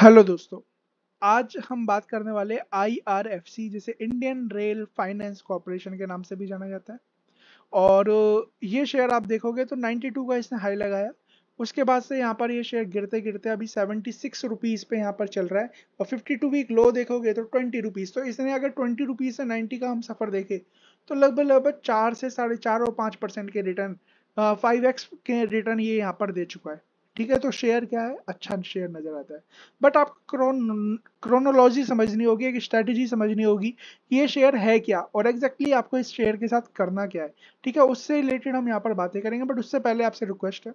Hello दोस्तों, आज हम बात करने वाले आईआरएफसी जिसे इंडियन रेल फाइनेंस कॉरपोरेशन के नाम से भी जाना जाता है। और ये शेयर आप देखोगे तो 92 का इसने हाई लगाया। उसके बाद से यहाँ पर ये शेयर गिरते गिरते अभी 76 रुपीज़ पे यहाँ पर चल रहा है। और 52 वीक लो देखोगे तो 20 रुपीज़ तो इसने अगर 20 रुपीज़ से 90 का हम सफ़र देखे तो लगभग लगभग चार से साढ़े चार और पाँच परसेंट के रिटर्न फाइव एक्स के रिटर्न ये यहाँ पर दे चुका है। ठीक है तो शेयर क्या है? अच्छा शेयर नज़र आता है। बट आप क्रोन क्रोनोलॉजी समझनी होगी, एक स्ट्रेटेजी समझनी होगी कि ये शेयर है क्या और एग्जैक्टली exactly आपको इस शेयर के साथ करना क्या है। ठीक है, उससे रिलेटेड हम यहाँ पर बातें करेंगे बट उससे पहले आपसे रिक्वेस्ट है।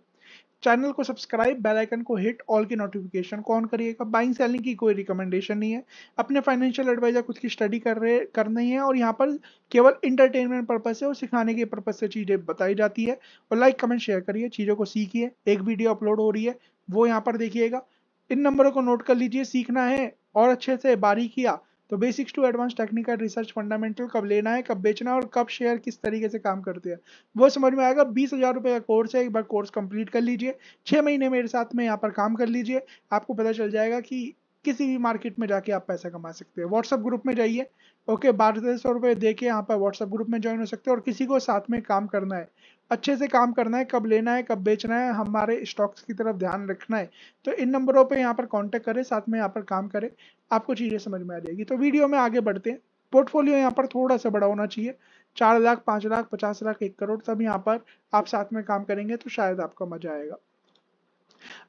चैनल को सब्सक्राइब बेल आइकन को हिट ऑल की नोटिफिकेशन को ऑन करिएगा। बाइंग सेलिंग की कोई रिकमेंडेशन नहीं है। अपने फाइनेंशियल एडवाइजर खुद की स्टडी कर रहे, करनी है और यहाँ पर केवल इंटरटेनमेंट पर्पज से और सिखाने के पर्पज से चीज़ें बताई जाती है। और लाइक कमेंट शेयर करिए, चीज़ों को सीखिए। एक वीडियो अपलोड हो रही है, वो यहाँ पर देखिएगा। इन नंबरों को नोट कर लीजिए, सीखना है और अच्छे से बारी किया तो basics to advance technical research fundamental कब लेना है, कब बेचना है और कब शेयर किस तरीके से काम करते हैं। वो समझ में आएगा, बीस हज़ार रुपये का कोर्स है, एक बार कोर्स कंप्लीट कर लीजिए छः महीने मेरे साथ में यहाँ पर काम कर लीजिए, आपको पता चल जाएगा कि किसी भी मार्केट में जाके आप पैसा कमा सकते हैं। व्हाट्सअप ग्रुप में जाइए। ओके बारह तेरह सौ रुपये दे के यहाँ पर व्हाट्सअप ग्रुप में ज्वाइन हो सकते हैं और किसी को साथ में काम करना है। अच्छे से काम करना है, कब लेना है, कब बेचना है, हमारे स्टॉक्स की तरफ़ ध्यान रखना है। तो इन नंबरों पे यहाँ पर कांटेक्ट करें, साथ में यहाँ पर काम करें, आपको चीज़ें समझ में आ जाएगी। तो वीडियो में आगे बढ़ते हैं। पोर्टफोलियो यहाँ पर थोड़ा सा बड़ा होना चाहिए। चार लाख, पाँच लाख, पचास लाख, एक करोड़ तब यहाँ पर आप साथ में काम करेंगे तो शायद आपका मज़ा आएगा।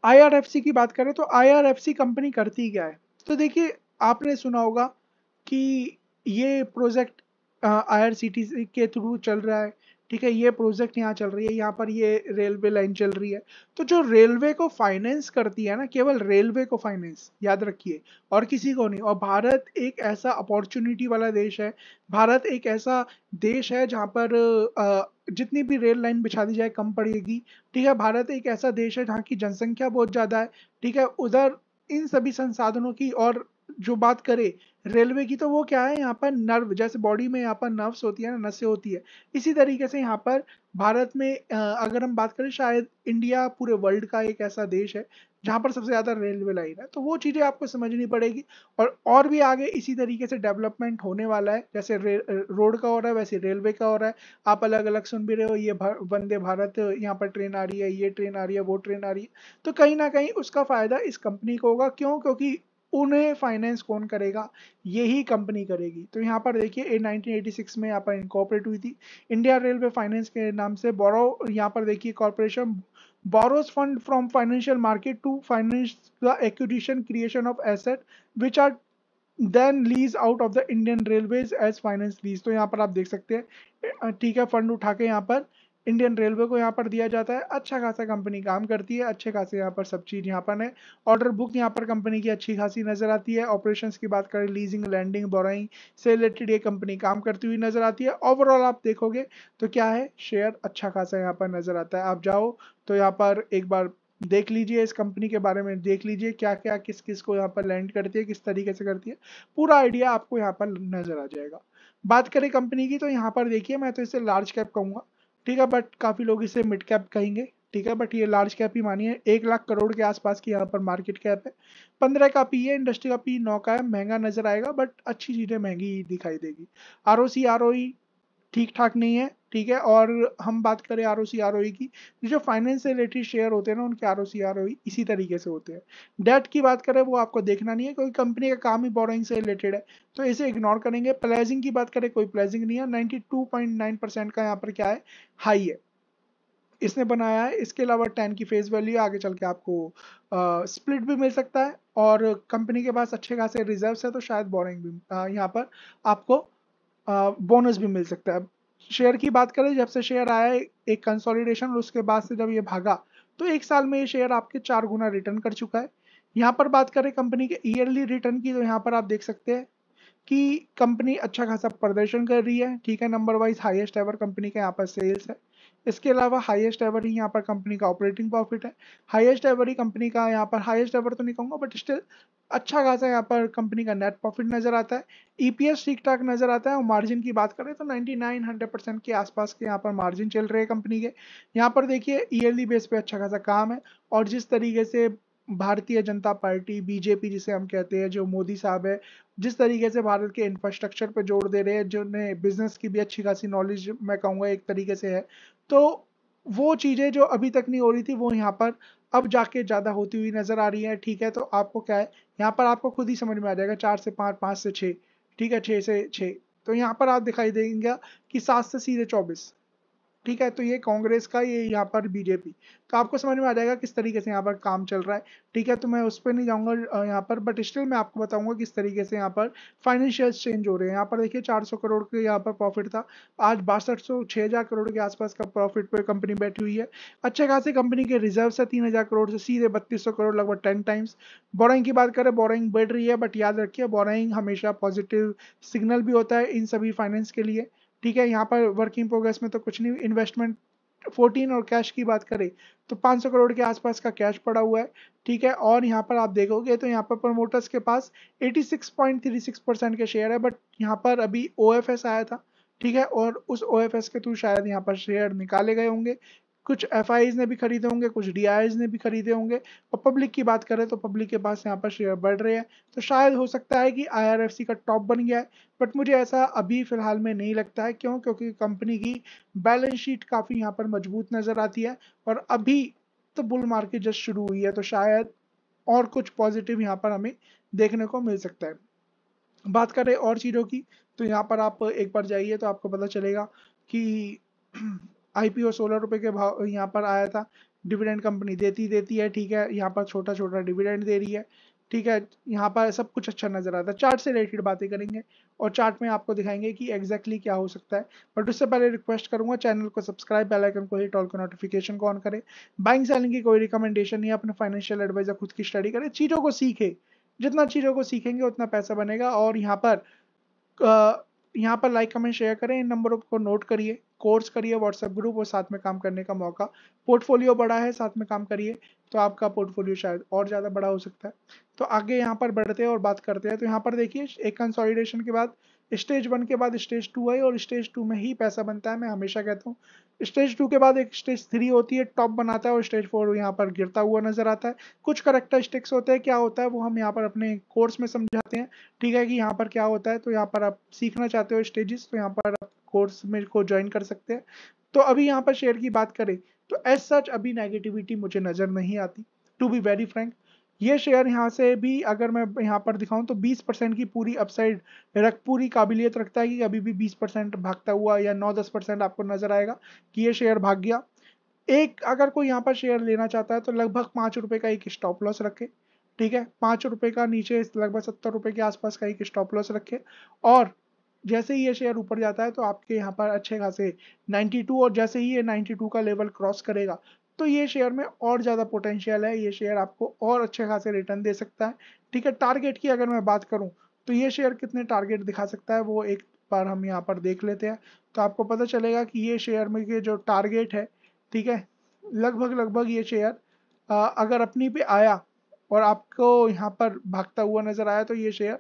आई की बात करें तो आईआरएफसी कंपनी करती क्या है? तो देखिए, आपने सुना होगा कि ये प्रोजेक्ट आईआरसीटीसी के थ्रू चल रहा है। ठीक है, ये प्रोजेक्ट यहाँ चल रही है, यहाँ पर ये रेलवे लाइन चल रही है। तो जो रेलवे को फाइनेंस करती है ना, केवल रेलवे को फाइनेंस याद रखिए, और किसी को नहीं। और भारत एक ऐसा अपॉर्चुनिटी वाला देश है, भारत एक ऐसा देश है जहाँ पर जितनी भी रेल लाइन बिछा दी जाए, कम पड़ेगी। ठीक है, भारत एक ऐसा देश है जहाँ की जनसंख्या बहुत ज़्यादा है। ठीक है, उधर इन सभी संसाधनों की और जो बात करें रेलवे की तो वो क्या है, यहाँ पर नर्व, जैसे बॉडी में यहाँ पर नर्व्स होती है ना नसें होती है। इसी तरीके से यहाँ पर भारत में अगर हम बात करें, शायद इंडिया पूरे वर्ल्ड का एक ऐसा देश है, जहाँ पर सबसे ज़्यादा रेलवे लाइन है। तो वो चीज़ें आपको समझनी पड़ेगी और और भी आगे इसी तरीके से डेवलपमेंट होने वाला है, जैसे रोड का हो रहा है, वैसे रेलवे का हो रहा है। आप अलग अलग सुन भी रहे हो, ये वंदे भारत, यहाँ पर ट्रेन आ रही है, ये ट्रेन आ रही है, वो ट्रेन आ रही है। तो कहीं ना कहीं उसका फ़ायदा इस कंपनी को होगा। क्यों? क्योंकि उन्हें फाइनेंस कौन करेगा? यही कंपनी करेगी। तो यहाँ पर देखिए 1986 में यहाँ पर इनकॉपरेट हुई थी। इंडिया रेलवे फाइनेंस के नाम से बोरो यहाँ पर देखिए corporation borrows fund from financial market to finance the acquisition creation of asset which are then lease out of the Indian railways as finance lease तो यहाँ पर आप देख सकते हैं ठीक है फंड उठा के यहाँ पर इंडियन रेलवे को यहाँ पर दिया जाता है। अच्छा खासा कंपनी काम करती है, अच्छे खासे यहाँ पर सब चीज़ यहाँ पर है। ऑर्डर बुक यहाँ पर कंपनी की अच्छी खासी नज़र आती है। ऑपरेशन की बात करें लीजिंग लैंडिंग बोराइंग से रिलेटेड ये कंपनी काम करती हुई नज़र आती है। ओवरऑल आप देखोगे तो क्या है? शेयर अच्छा खासा यहाँ पर नज़र आता है। आप जाओ तो यहाँ पर एक बार देख लीजिए इस कंपनी के बारे में, देख लीजिए क्या क्या किस किस को यहाँ पर लैंड करती है, किस तरीके से करती है। पूरा आइडिया आपको यहाँ पर नज़र आ जाएगा। बात करें कंपनी की तो यहाँ पर देखिए, मैं तो इसे लार्ज कैप कहूँगा। ठीक है बट काफ़ी लोग इसे मिड कैप कहेंगे। ठीक है बट ये लार्ज कैप ही मानिए। एक लाख करोड़ के आसपास की यहाँ पर मार्केट कैप है। पंद्रह का पी है इंडस्ट्री का पी नौ का है। महँगा नज़र आएगा बट अच्छी चीज़ें महँगी दिखाई देगी। R O C R O ठीक ठाक नहीं है। ठीक है, और हम बात करें R O C R O की जो फाइनेंस से रिलेटेड शेयर होते हैं ना, उनके R O C R O इसी तरीके से होते हैं। डेट की बात करें, वो आपको देखना नहीं है, क्योंकि कंपनी का काम ही बोरोइंग से रिलेटेड है तो इसे इग्नोर करेंगे। प्लेजिंग की बात करें, कोई प्लेजिंग नहीं है ninety two point nine percent का यहाँ पर क्या है? हाई है। इसने बनाया है, इसके अलावा टेन की फेस वैल्यू आगे चल के आपको स्प्लिट भी मिल सकता है, और कंपनी के पास अच्छे खासे रिजर्व्स है तो शायद बोरिंग भी यहाँ पर आपको बोनस भी मिल सकता है। शेयर की बात करें, जब से शेयर आया एक कंसोलिडेशन और उसके बाद से जब ये भागा तो एक साल में ये शेयर आपके चार गुना रिटर्न कर चुका है। यहाँ पर बात करें कंपनी के ईयरली रिटर्न की तो यहाँ पर आप देख सकते हैं कि कंपनी अच्छा खासा प्रदर्शन कर रही है। ठीक है number wise highest ever company के यहाँ पर सेल्स है। इसके अलावा हाईएस्ट एवर ही यहाँ पर कंपनी का ऑपरेटिंग प्रॉफिट है। हाईएस्ट एवर ही कंपनी का यहाँ पर हाईएस्ट एवर तो नहीं कहूँगा बट स्टिल अच्छा खासा यहाँ पर कंपनी का नेट प्रॉफिट नज़र आता है। ईपीएस ठीक ठाक नज़र आता है, और मार्जिन की बात करें तो 99 100 परसेंट के आसपास के यहाँ पर मार्जिन चल रहे हैं कंपनी के। यहाँ पर देखिए ईयरली बेस पे अच्छा खासा काम है, और जिस तरीके से भारतीय जनता पार्टी बीजेपी जिसे हम कहते हैं, जो मोदी साहब है, जिस तरीके से भारत के इंफ्रास्ट्रक्चर पर ज़ोर दे रहे हैं, जिन्हें बिज़नेस की भी अच्छी खासी नॉलेज मैं कहूँगा एक तरीके से है। तो वो चीज़ें जो अभी तक नहीं हो रही थी, वो यहाँ पर अब जाके ज़्यादा होती हुई नज़र आ रही है। ठीक है तो आपको क्या है, यहाँ पर आपको खुद ही समझ में आ जाएगा, चार से पाँच पाँच से छः ठीक है छः से छः तो यहाँ पर आप दिखाई देंगे कि सात से सीधे चौबीस। ठीक है तो ये कांग्रेस का, ये यहाँ पर बीजेपी। तो आपको समझ में आ जाएगा किस तरीके से यहाँ पर काम चल रहा है। ठीक है तो मैं उस पर नहीं जाऊँगा यहाँ पर बट स्टिल मैं आपको बताऊँगा किस तरीके से यहाँ पर फाइनेंशियल चेंज हो रहे हैं। यहाँ पर देखिए 400 करोड़ के यहाँ पर प्रॉफिट था। आज बासठ सौ करोड़ के आसपास का प्रॉफिट पर कंपनी बैठी हुई है। अच्छे खासी कंपनी के रिज़र्व है, तीन हज़ार करोड़ से सीधे बत्तीस करोड़, लगभग टेन टाइम्स बोराइंग की बात करें बोराइंग बढ़ रही है बट याद रखिए बोराइंग हमेशा पॉजिटिव सिग्नल भी होता है इन सभी फाइनेंस के लिए। ठीक है, यहाँ पर वर्किंग प्रोग्रेस में तो कुछ नहीं इन्वेस्टमेंट 14 और कैश की बात करें तो 500 करोड़ के आसपास का कैश पड़ा हुआ है, ठीक है, और यहाँ पर आप देखोगे तो यहाँ पर प्रमोटर्स के पास 86.36 परसेंट के शेयर है बट यहाँ पर अभी ओएफएस आया था, ठीक है, और उस ओएफएस के थ्रू शायद यहाँ पर शेयर निकाले गए होंगे कुछ एफ़ ने भी खरीदे होंगे, कुछ डी ने भी खरीदे होंगे। और पब्लिक की बात करें तो पब्लिक के पास यहाँ पर शेयर बढ़ रहे हैं। तो शायद हो सकता है कि आई का टॉप बन गया है बट मुझे ऐसा अभी फ़िलहाल में नहीं लगता है। क्यों? क्योंकि कंपनी की बैलेंस शीट काफ़ी यहाँ पर मज़बूत नज़र आती है। और अभी तो बुल मार्केट जस्ट शुरू हुई है तो शायद और कुछ पॉजिटिव यहाँ पर हमें देखने को मिल सकता है। बात करें और चीज़ों की तो यहाँ पर आप एक बार जाइए तो आपको पता चलेगा कि आईपीओ सोलह रुपए के भाव, यहाँ पर आया था। डिविडेंड कंपनी देती देती है, ठीक है। यहाँ पर छोटा छोटा डिविडेंड दे रही है, ठीक है। यहाँ पर सब कुछ अच्छा नज़र आता है। चार्ट से रिलेटेड बातें करेंगे और चार्ट में आपको दिखाएँगे कि एग्जैक्टली exactly क्या हो सकता है। बट उससे पहले रिक्वेस्ट करूँगा चैनल को सब्सक्राइब बेल आइकन को हिट ऑल को नोटिफिकेशन को ऑन करें। बाइंग सेलिंग की कोई रिकमेंडेशन नहीं अपने फाइनेंशियल एडवाइजर खुद की स्टडी करें। चीज़ों को सीखे। जितना चीज़ों को सीखेंगे, उतना पैसा बनेगा। और यहाँ पर यहाँ पर लाइक कमेंट शेयर करें। इन नंबरों को नोट करिए। कोर्स करिए व्हाट्सएप ग्रुप और साथ में काम करने का मौका। पोर्टफोलियो बड़ा है, साथ में काम करिए। तो आपका पोर्टफोलियो शायद और ज़्यादा बड़ा हो सकता है। तो आगे यहाँ पर बढ़ते हैं और बात करते हैं। तो यहाँ पर देखिए, एक कंसोलिडेशन के बाद स्टेज वन के बाद स्टेज टू आई और स्टेज टू में ही पैसा बनता है, मैं हमेशा कहता हूँ। स्टेज टू के बाद एक स्टेज थ्री होती है, टॉप बनाता है और स्टेज फोर यहाँ पर गिरता हुआ नज़र आता है। कुछ करेक्टरिस्टिक्स होते हैं, क्या होता है वो हम यहाँ पर अपने कोर्स में समझाते हैं। ठीक है कि यहाँ पर क्या होता है तो यहाँ पर आप सीखना चाहते हो स्टेजेस तो यहाँ पर आप कोर्स में को ज्वाइन कर सकते हैं। तो अभी यहाँ पर शेयर की बात करें तो एज सच अभी नेगेटिविटी मुझे नज़र नहीं आती टू बी वेरी फ्रेंक ये शेयर यहाँ से भी अगर मैं यहाँ पर दिखाऊँ तो 20 परसेंट की पूरी अपसाइड रख पूरी काबिलियत रखता है कि अभी भी 20 परसेंट भागता हुआ या 9-10 परसेंट आपको नज़र आएगा कि ये शेयर भाग गया। एक, अगर कोई यहाँ पर शेयर लेना चाहता है तो लगभग पाँच रुपए का एक स्टॉप लॉस रखे, ठीक है? पाँच रुपए का नीचे लगभग सत्तर रुपए के आसपास का एक स्टॉप लॉस रखे। और जैसे ही ये शेयर ऊपर जाता है तो आपके यहाँ पर अच्छे खासे 92 और जैसे ही ये 92 का लेवल क्रॉस करेगा तो ये शेयर में और ज़्यादा पोटेंशियल है, ये शेयर आपको और अच्छे खासे रिटर्न दे सकता है। ठीक है टारगेट की अगर मैं बात करूँ तो ये शेयर कितने टारगेट दिखा सकता है, वो एक बार हम यहाँ पर देख लेते हैं। तो आपको पता चलेगा कि ये शेयर में के जो टारगेट है, ठीक है, लगभग लगभग ये शेयर अगर अपनी पे आया और आपको यहाँ पर भागता हुआ नज़र आया तो ये शेयर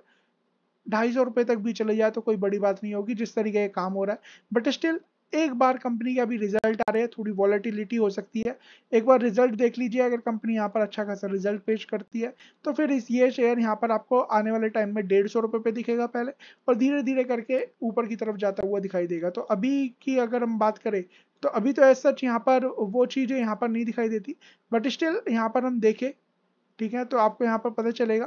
ढाई सौ रुपये तक भी चले जाए तो कोई बड़ी बात नहीं होगी, जिस तरीके का काम हो रहा है। बट स्टिल एक बार कंपनी के अभी रिज़ल्ट आ रहे हैं, थोड़ी वॉलेटिलिटी हो सकती है। एक बार रिज़ल्ट देख लीजिए, अगर कंपनी यहाँ पर अच्छा खासा रिज़ल्ट पेश करती है तो फिर इस ये शेयर यहाँ पर आपको आने वाले टाइम में डेढ़ सौ रुपये पे दिखेगा पहले, और धीरे धीरे करके ऊपर की तरफ़ जाता हुआ दिखाई देगा। तो अभी की अगर हम बात करें तो अभी तो ऐसा सच यहाँ पर वो चीज़ें यहाँ पर नहीं दिखाई देती बट स्टिल यहाँ पर हम देखें, ठीक है? तो आपको यहाँ पर पता चलेगा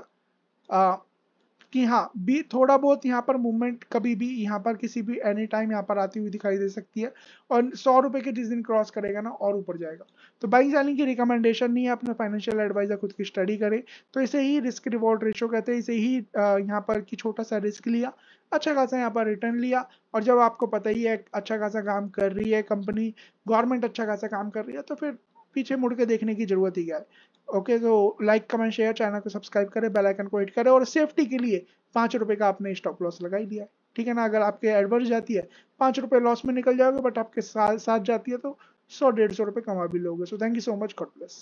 कि हाँ भी थोड़ा बहुत यहाँ पर मूवमेंट कभी भी यहाँ पर किसी भी एनी टाइम यहाँ पर आती हुई दिखाई दे सकती है और सौ रुपए के जिस दिन क्रॉस करेगा ना, और ऊपर जाएगा। तो बाइंग सेलिंग की रिकमेंडेशन नहीं है, अपने फाइनेंशियल एडवाइजर खुद की स्टडी करे तो इसे ही रिस्क रिवॉर्ड रेशो कहते हैं, इसे ही यहाँ पर कि छोटा सा रिस्क लिया अच्छा खासा यहाँ पर रिटर्न लिया, और जब आपको पता ही है अच्छा खासा काम कर रही है कंपनी गवर्नमेंट अच्छा खासा काम कर रही है तो फिर पीछे मुड़ के देखने की ज़रूरत ही क्या है? ओके तो लाइक कमेंट शेयर चैनल को सब्सक्राइब करें बेल आइकन को हिट करें और सेफ्टी के लिए पाँच रुपये का आपने स्टॉप लॉस लगा ही दिया है। ठीक है ना? अगर आपके एडवर्स जाती है, पाँच रुपये लॉस में निकल जाओगे बट आपके साथ साथ जाती है तो सौ डेढ़ सौ रुपये कमा भी लोगे। So thank you so much God bless